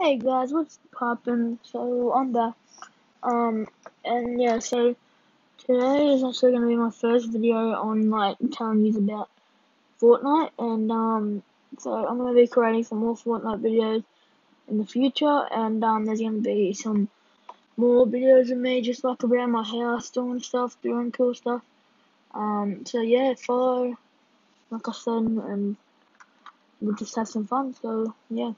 Hey guys, what's poppin'? So I'm back. Um, and yeah, so today is actually gonna be my first video on like telling you about Fortnite, and um, so I'm gonna be creating some more Fortnite videos in the future, and um, there's gonna be some more videos of me just like around my house doing stuff, doing cool stuff. Um, so yeah, follow, like I said, and we'll just have some fun. So yeah.